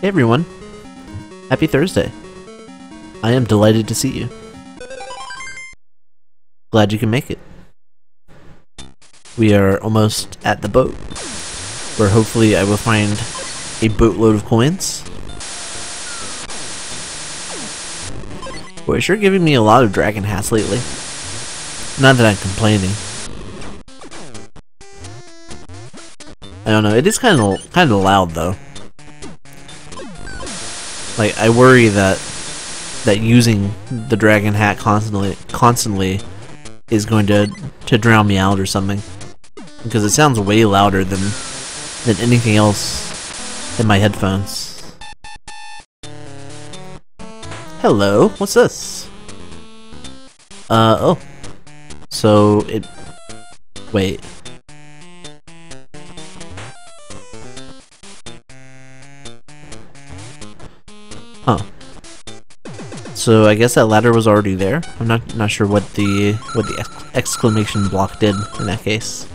Hey everyone. Happy Thursday. I am delighted to see you. Glad you can make it. We are almost at the boat, where hopefully I will find a boatload of coins. Boy, you're sure giving me a lot of dragon hats lately. Not that I'm complaining. I don't know, it is kind of kind of loud though. Like I worry that that using the dragon hat constantly constantly is going to to drown me out or something because it sounds way louder than than anything else in my headphones. Hello, what's this? Uh oh. So it wait. So I guess that ladder was already there. I'm not not sure what the what the ex exclamation block did in that case.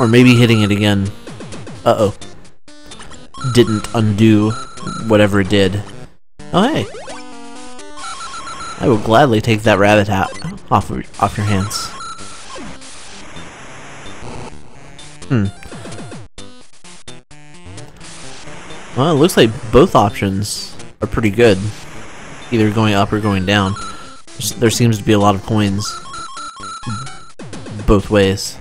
Or maybe hitting it again. Uh-oh. Didn't undo whatever it did. Oh hey. I will gladly take that rabbit hat off of, off your hands. Hmm. Well, it looks like both options are pretty good. Either going up or going down. There seems to be a lot of coins both ways.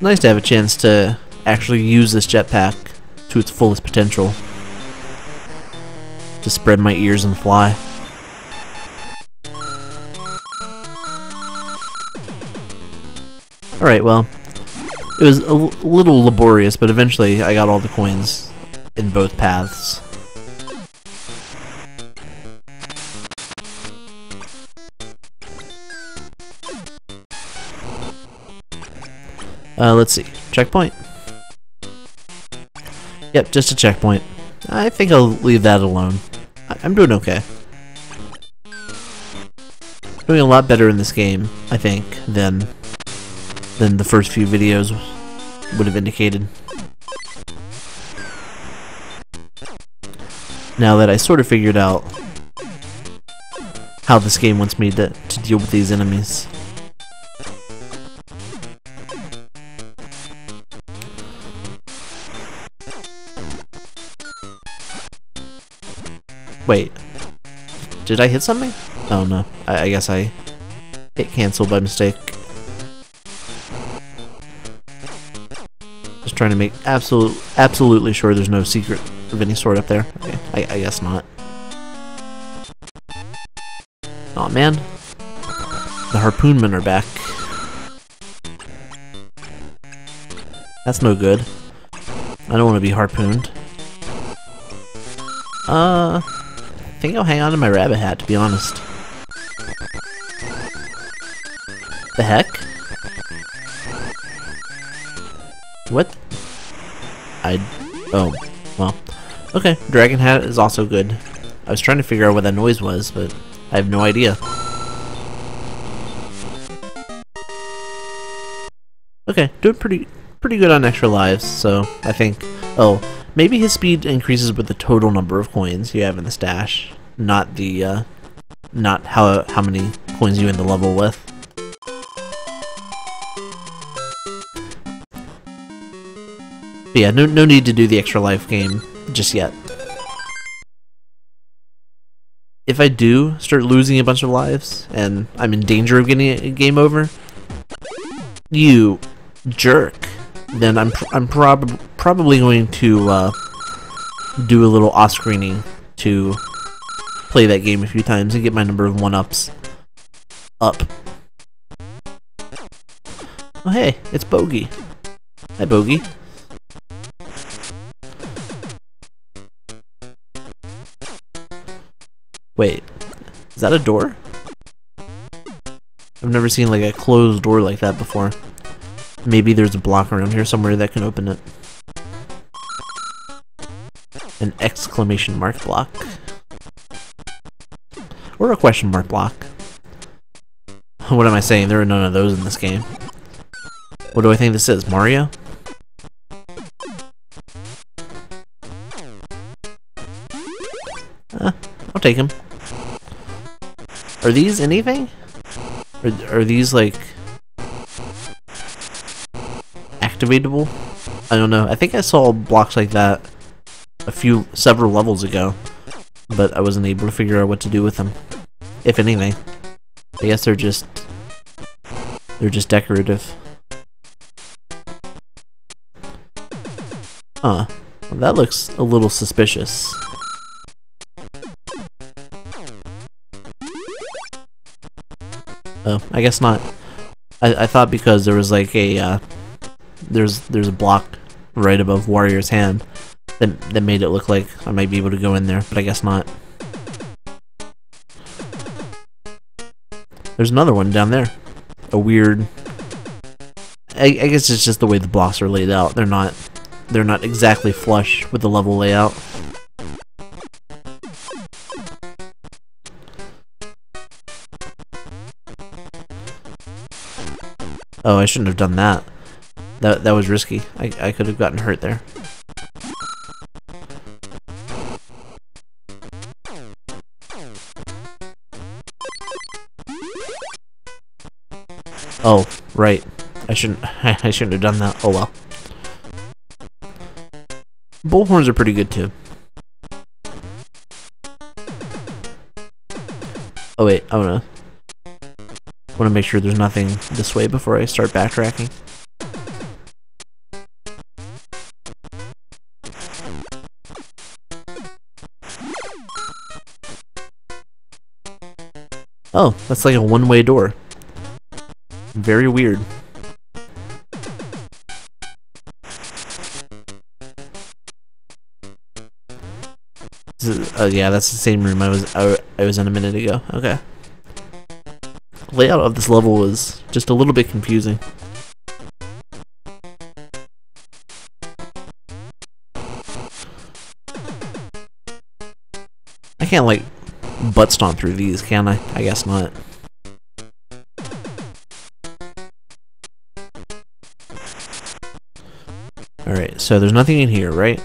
Nice to have a chance to actually use this jetpack to its fullest potential. To spread my ears and fly. Alright, well, it was a little laborious, but eventually I got all the coins in both paths. Uh, let's see. Checkpoint. Yep, just a checkpoint. I think I'll leave that alone. I I'm doing okay. Doing a lot better in this game, I think, than than the first few videos would have indicated. Now that I sort of figured out how this game wants me to, to deal with these enemies. Wait. Did I hit something? Oh no. I, I guess I hit cancel by mistake. Trying to make absolute, absolutely sure there's no secret of any sort up there. Okay, I, I guess not. oh, man. The harpoonmen are back. That's no good. I don't want to be harpooned. Uh, I think I'll hang on to my rabbit hat, to be honest. The heck? I... Oh, well. Okay, Dragon Hat is also good. I was trying to figure out what that noise was, but I have no idea. Okay, doing pretty pretty good on extra lives, so I think... Oh, maybe his speed increases with the total number of coins you have in the stash, not the, uh, not how, how many coins you end the level with. But yeah, no, no need to do the extra life game just yet. If I do start losing a bunch of lives, and I'm in danger of getting a game over, you jerk, then I'm pr I'm prob probably going to uh, do a little off screening to play that game a few times and get my number of one ups up. Oh hey, it's Bogey. Hi Bogey. Wait, is that a door? I've never seen like a closed door like that before. Maybe there's a block around here somewhere that can open it. An exclamation mark block. or a question mark block. What am I saying? There are none of those in this game. What do I think this is? Mario? Uh, I'll take him. Are these anything? Are, are these like activatable? I don't know. I think I saw blocks like that a few, several levels ago, but I wasn't able to figure out what to do with them, if anything. I guess they're just, they're just decorative. Huh. Well, that looks a little suspicious. Oh, I guess not. I, I thought because there was like a, uh, there's there's a block right above Wario's hand that, that made it look like I might be able to go in there, but I guess not. There's another one down there. A weird... I, I guess it's just the way the blocks are laid out. They're not they're not exactly flush with the level layout. Oh, I shouldn't have done that. That that was risky. I, I could have gotten hurt there. Oh, right. I shouldn't I shouldn't have done that. Oh well. Bullhorns are pretty good too. Oh wait, I wanna wanna make sure there's nothing this way before I start backtracking. Oh, that's like a one-way door. Very weird. Oh yeah, that's the same room I was I, I was in a minute ago. Okay. Layout of this level was just a little bit confusing. I can't like butt stomp through these, can I? I guess not. Alright, so there's nothing in here, right?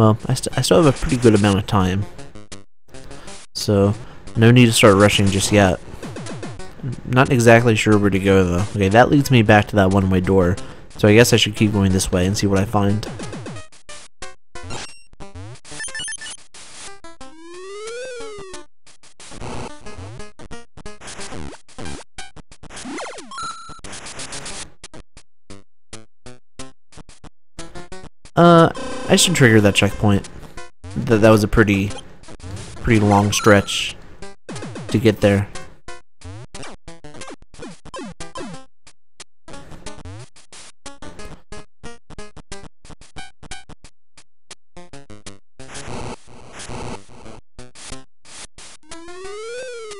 Well, I, st I still have a pretty good amount of time. So, no need to start rushing just yet. Not exactly sure where to go though. Okay, that leads me back to that one-way door. So I guess I should keep going this way and see what I find. I should trigger that checkpoint. That that was a pretty pretty long stretch to get there.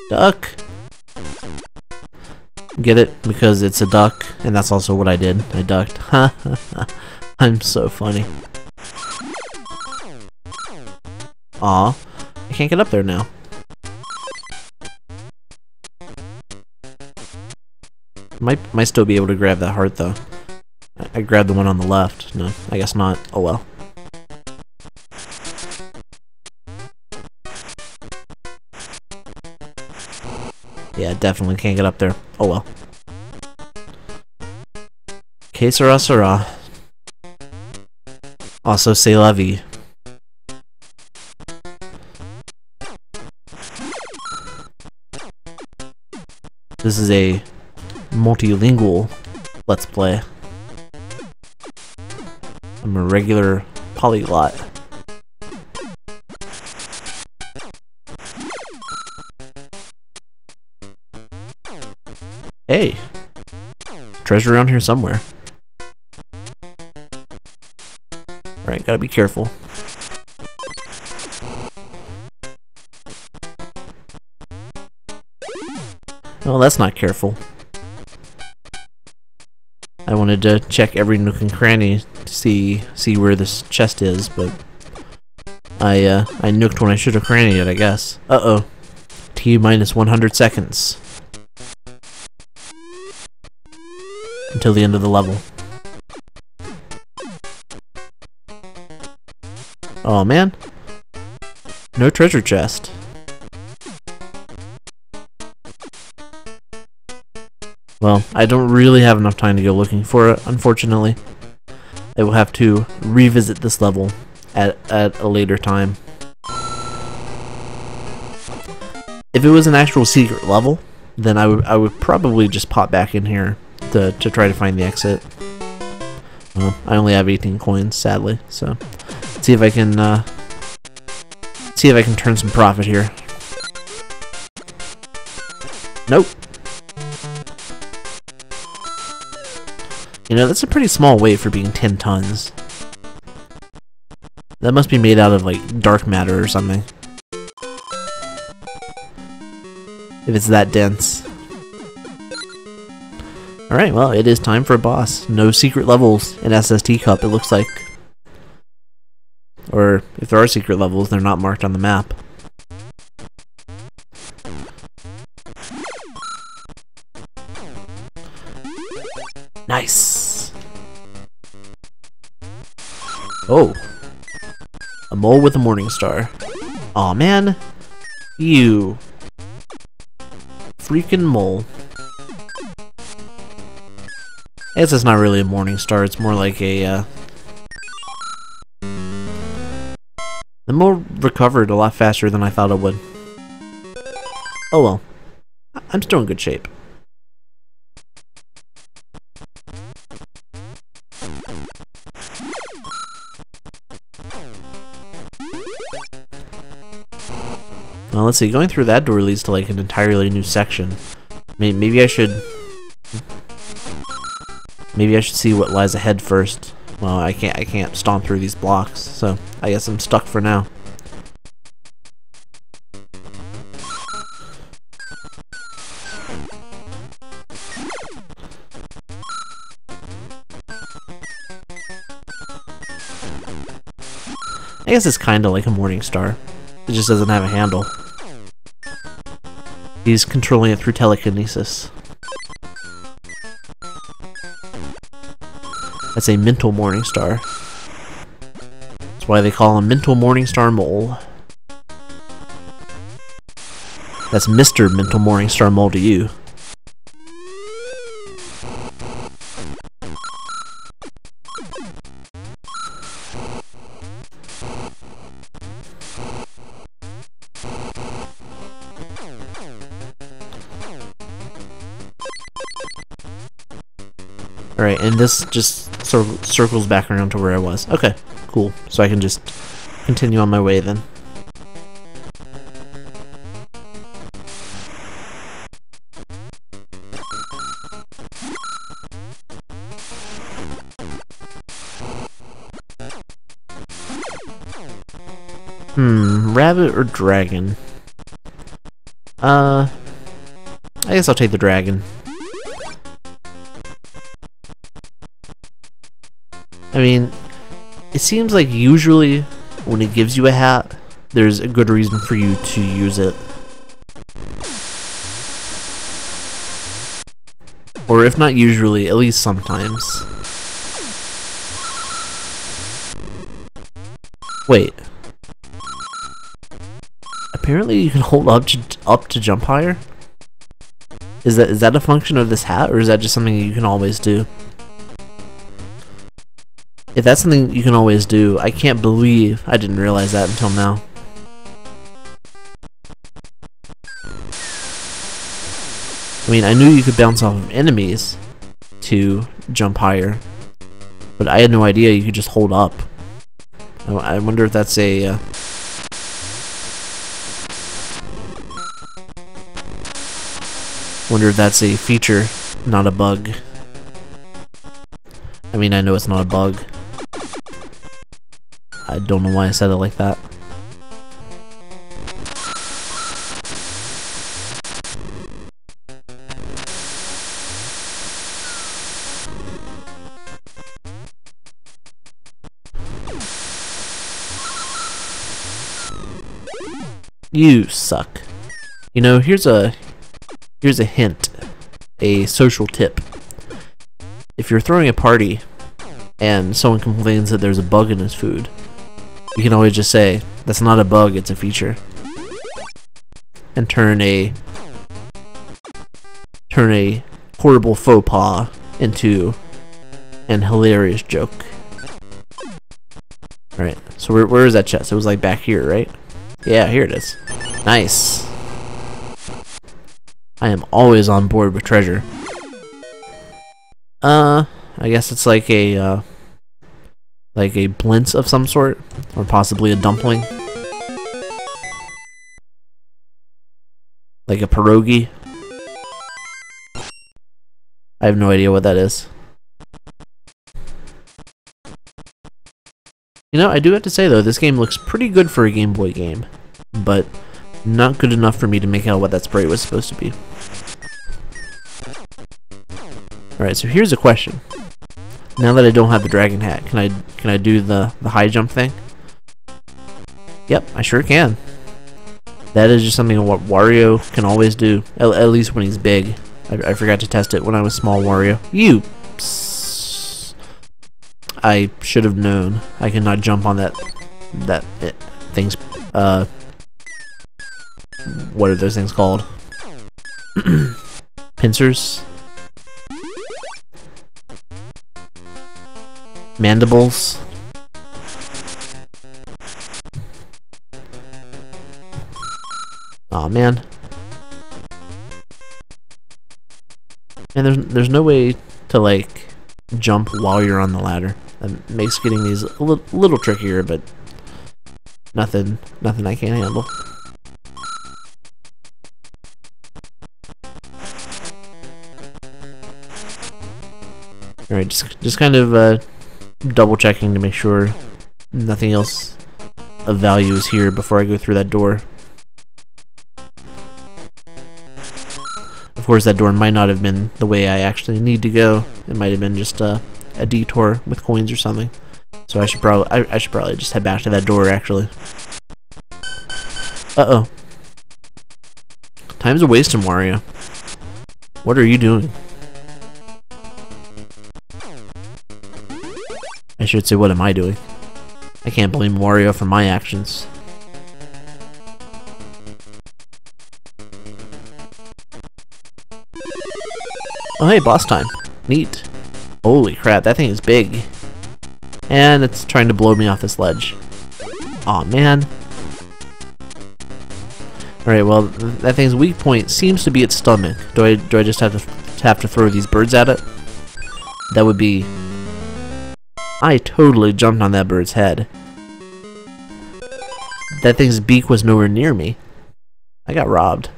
Duck! Get it? Because it's a duck, and that's also what I did. I ducked. I'm so funny. Aw, I can't get up there now. Might might still be able to grab that heart though. I, I grabbed the one on the left. No, I guess not. Oh well. Yeah, definitely can't get up there. Oh well. Que sera sera. Also, say vie. This is a multilingual Let's Play. I'm a regular polyglot. Hey! Treasure around here somewhere. Alright, gotta be careful. Well, that's not careful. I wanted to check every nook and cranny to see see where this chest is, but I uh, I nooked when I should have crannied it, I guess. Uh-oh. T minus 100 seconds. Until the end of the level. Oh man. No treasure chest. Well, I don't really have enough time to go looking for it, unfortunately. I will have to revisit this level at, at a later time. If it was an actual secret level, then I would I would probably just pop back in here to, to try to find the exit. Well, I only have 18 coins, sadly, so see if I can uh, see if I can turn some profit here. Nope. You know, that's a pretty small weight for being 10 tons. That must be made out of, like, dark matter or something. If it's that dense. Alright, well, it is time for a boss. No secret levels in S. S. Tea Cup, it looks like. Or, if there are secret levels, they're not marked on the map. Nice! Oh. A mole with a morning star. Aw, man. You. Freaking mole. I guess it's not really a morning star, it's more like a, uh... The mole recovered a lot faster than I thought it would. Oh well. I'm still in good shape. Well, let's see. Going through that door leads to like an entirely new section. Maybe I should... Maybe I should see what lies ahead first. Well, I can't. I can't stomp through these blocks, so I guess I'm stuck for now. I guess it's kind of like a morning star. It just doesn't have a handle. He's controlling it through telekinesis. That's a mental morning star. That's why they call him Mental Morningstar Mole. That's Mr. Mental Morningstar Mole to you. Alright, and this just cir circles back around to where I was. Okay, cool. So I can just continue on my way then. Hmm, rabbit or dragon? Uh, I guess I'll take the dragon. I mean, it seems like usually when it gives you a hat, there's a good reason for you to use it. Or if not usually, at least sometimes. Wait. Apparently you can hold up to, up to jump higher? Is that is that a function of this hat, or is that just something you can always do? If that's something you can always do, I can't believe I didn't realize that until now. I mean, I knew you could bounce off of enemies to jump higher, but I had no idea you could just hold up. I, wonder if that's a... Uh, wonder if that's a feature, not a bug. I mean, I know it's not a bug. I don't know why I said it like that. You suck. You know, here's a here's a hint, a social tip. If you're throwing a party and someone complains that there's a bug in his food, you can always just say, that's not a bug, it's a feature. And turn a turn a horrible faux pas into an hilarious joke. Alright, so where, where is that chest? It was like back here, right? Yeah, here it is. Nice. I am always on board with treasure. Uh, I guess it's like a, uh, like a blintz of some sort, or possibly a dumpling. Like a pierogi. I have no idea what that is. You know, I do have to say though, this game looks pretty good for a Game Boy game, but not good enough for me to make out what that sprite was supposed to be. Alright, so here's a question. Now that I don't have the dragon hat, can I can I do the, the high jump thing? Yep, I sure can. That is just something what Wario can always do, at, at least when he's big. I, I, forgot to test it when I was small Wario. You! I should have known. I cannot jump on that that it, thing's uh what are those things called? Pincers? Mandibles? oh, man. And there's there's no way to like jump while you're on the ladder. That makes getting these a li little trickier, but nothing nothing I can't handle. Alright, just, just kind of uh, double checking to make sure nothing else of value is here before I go through that door. Of course, that door might not have been the way I actually need to go. It might have been just a, detour with coins or something. So I should probably I, I should probably just head back to that door actually. Uh oh. Time's a wasting, Mario. What are you doing? Should say, what am I doing? I can't blame Wario for my actions. Oh hey, boss time. Neat. Holy crap, that thing is big. And it's trying to blow me off this ledge. Aw, oh, man. Alright, well, that thing's weak point seems to be its stomach. Do I do I just have to have to throw these birds at it? That would be I totally jumped on that bird's head. That thing's beak was nowhere near me. I got robbed.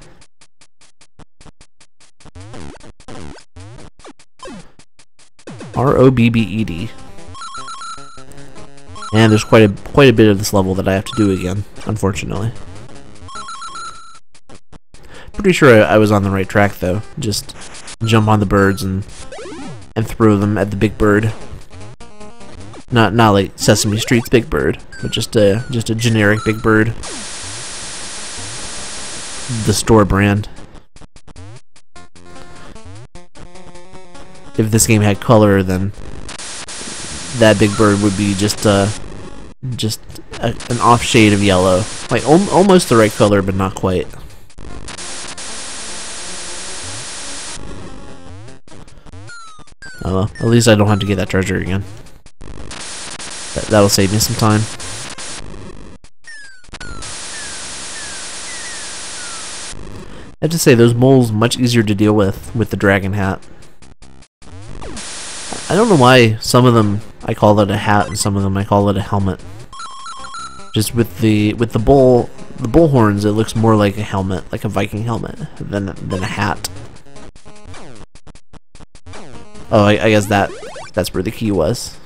R-O-B-B-E-D. And there's quite a quite a bit of this level that I have to do again, unfortunately. Pretty sure I, I was on the right track though. Just jump on the birds and and throw them at the big bird. Not not like Sesame Street's Big Bird, but just a just a generic Big Bird. The store brand. If this game had color, then that Big Bird would be just uh just a, an off shade of yellow, like al almost the right color, but not quite. Oh well, at least I don't have to get that treasure again. That, that'll save me some time. I have to say, those moles much easier to deal with with the dragon hat. I don't know why some of them I call it a hat and some of them I call it a helmet. Just with the with the bull the bull horns, it looks more like a helmet, like a Viking helmet, than than a hat. Oh, I, I guess that that's where the key was.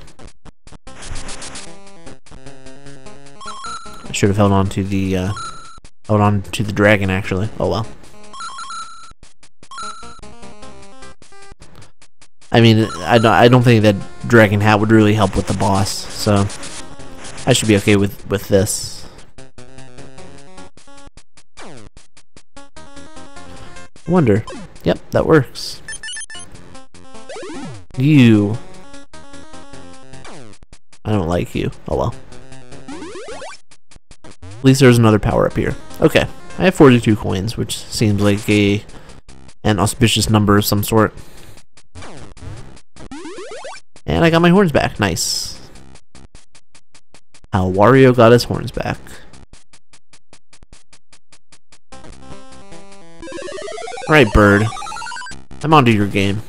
Should have held on to the, uh, held on to the dragon, actually. Oh well. I mean, I don't, I don't think that dragon hat would really help with the boss, so I should be okay with, with this. Wonder. Yep, that works. You. I don't like you. Oh well. At least there's another power up here. Okay, I have 42 coins, which seems like a an auspicious number of some sort. And I got my horns back. Nice. How Wario got his horns back. Alright, bird. I'm onto your game.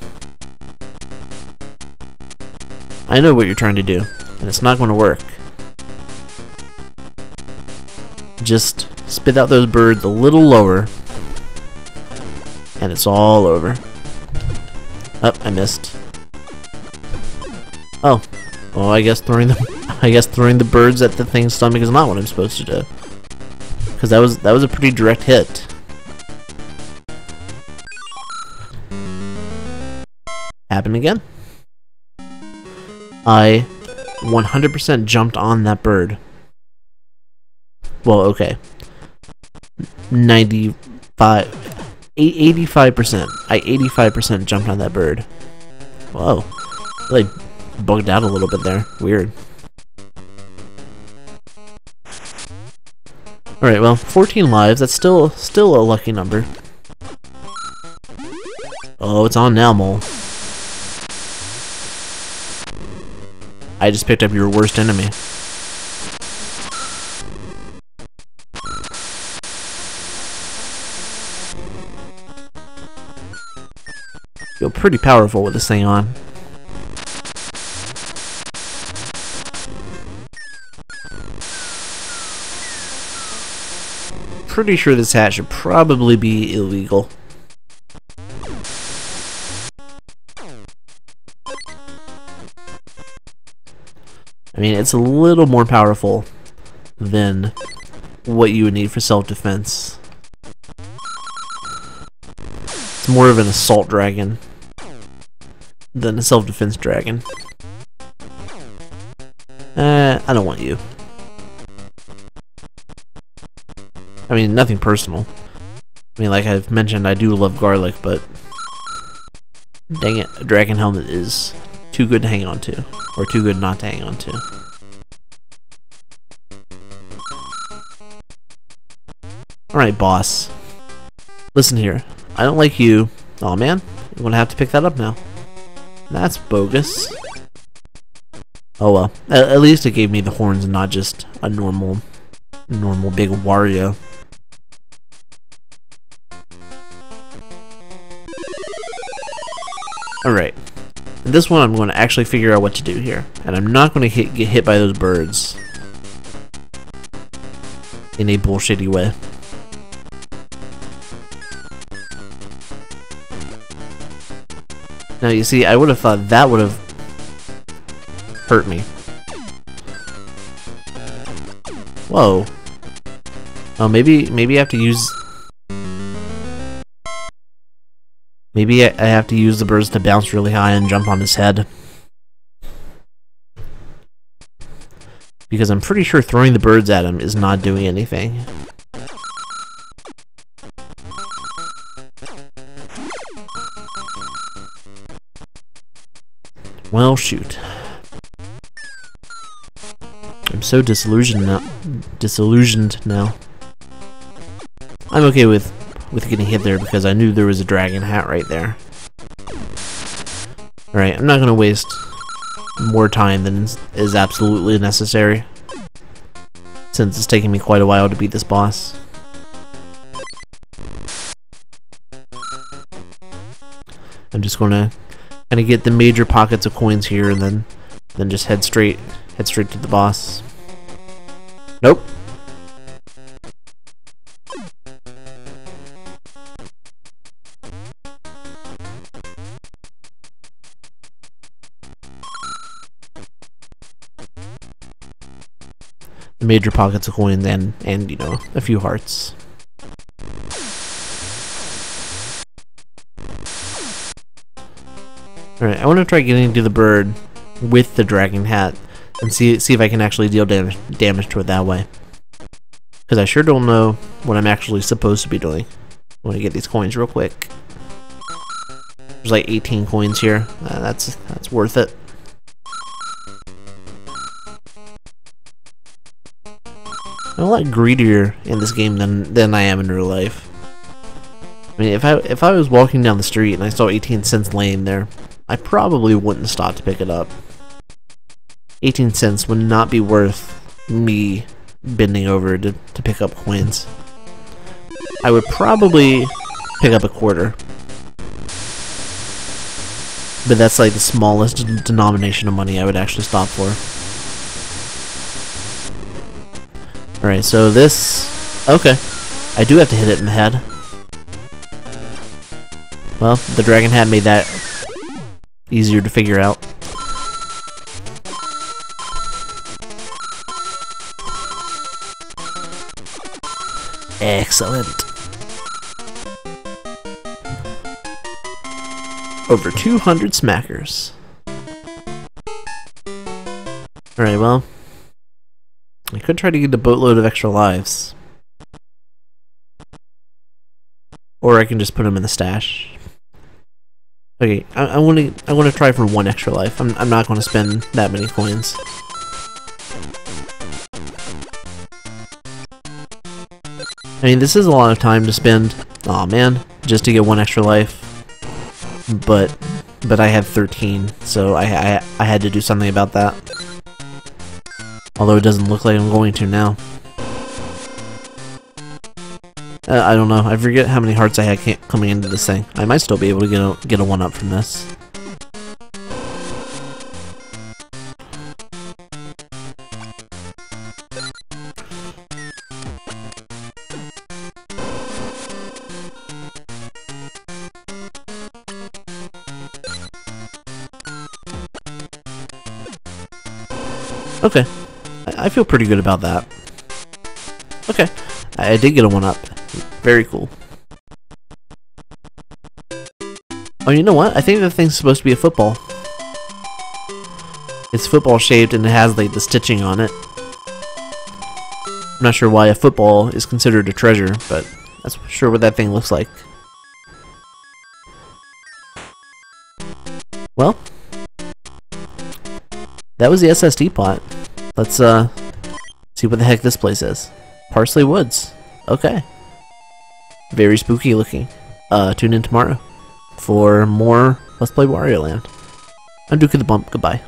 I know what you're trying to do, and it's not going to work. Just spit out those birds a little lower, and it's all over. Oh, I missed. Oh, well, I guess throwing them, I guess throwing the birds at the thing's stomach is not what I'm supposed to do. Because that was that was a pretty direct hit. Happen again. I 100% jumped on that bird. Well, okay. 95 85%. I 85% jumped on that bird. Whoa. Like bugged out a little bit there. Weird. Alright, well, 14 lives, that's still still a lucky number. Oh, it's on now, Mole. I just picked up your worst enemy. Feel pretty powerful with this thing on. Pretty sure this hat should probably be illegal. I mean, it's a little more powerful than what you would need for self-defense. It's more of an assault dragon than a self-defense dragon. Uh, I don't want you. I mean, nothing personal. I mean, like I've mentioned, I do love garlic, but dang it, a dragon helmet is too good to hang on to, or too good not to hang on to. Alright, boss. Listen here. I don't like you. oh, man. You're gonna have to pick that up now. That's bogus. Oh well. At, at least it gave me the horns and not just a normal, normal big Wario. Alright. This one I'm going to actually figure out what to do here. And I'm not going to hit, get hit by those birds. In a bullshitty way. Now you see, I would have thought that would have hurt me. Whoa. Oh, maybe maybe I have to use Maybe I have to use the birds to bounce really high and jump on his head. Because I'm pretty sure throwing the birds at him is not doing anything. Well, shoot. I'm so disillusioned now. Disillusioned now. I'm okay with with getting hit there because I knew there was a dragon hat right there. Alright, I'm not to waste more time than is absolutely necessary. Since it's taking me quite a while to beat this boss. I'm just to of get the major pockets of coins here and then then just head straight head straight to the boss. Nope. major pockets of coins and, and you know, a few hearts. Alright, I want to try getting to the bird with the dragon hat and see see if I can actually deal damage, damage to it that way. Because I sure don't know what I'm actually supposed to be doing. I want to get these coins real quick. There's like 18 coins here. Uh, that's that's worth it. I'm a lot greedier in this game than than I am in real life. I mean, if I if I was walking down the street and I saw 18 cents laying there, I probably wouldn't stop to pick it up. 18 cents would not be worth me bending over to, to pick up coins. I would probably pick up a quarter. But that's like the smallest denomination of money I would actually stop for. Alright, so this... Okay. I do have to hit it in the head. Well, the dragon hat made that easier to figure out. Excellent. Over 200 smackers. Alright, well, I could try to get a boatload of extra lives. Or I can just put them in the stash. Okay, I want to I want to try for one extra life. I'm I'm not going to spend that many coins. I mean, this is a lot of time to spend. oh, man, just to get one extra life. But but I had 13, so I I I had to do something about that. Although it doesn't look like I'm going to now. Uh, I don't know. I forget how many hearts I had coming into this thing. I might still be able to get a, get a 1-up from this. Okay. I feel pretty good about that. Okay. I did get a 1-up. Very cool. Oh, you know what? I think the thing's supposed to be a football. It's football shaped and it has like the stitching on it. I'm not sure why a football is considered a treasure, but that's sure what that thing looks like. Well, that was the SSD pot. Let's uh see what the heck this place is. Parsley Woods. Okay. Very spooky looking. Uh, tune in tomorrow for more Let's Play Wario Land. I'm Duke of the Bump. Goodbye.